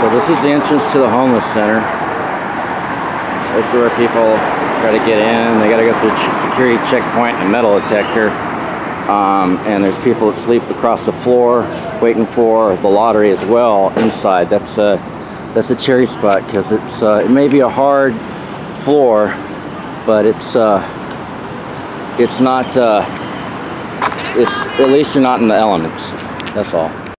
So this is the entrance to the homeless center. This is where people try to get in. They got to go through security checkpoint and metal detector. Um, and there's people that sleep across the floor waiting for the lottery as well inside. That's a that's a cherry spot because it's uh, it may be a hard floor, but it's uh, it's not. Uh, it's at least you're not in the elements. That's all.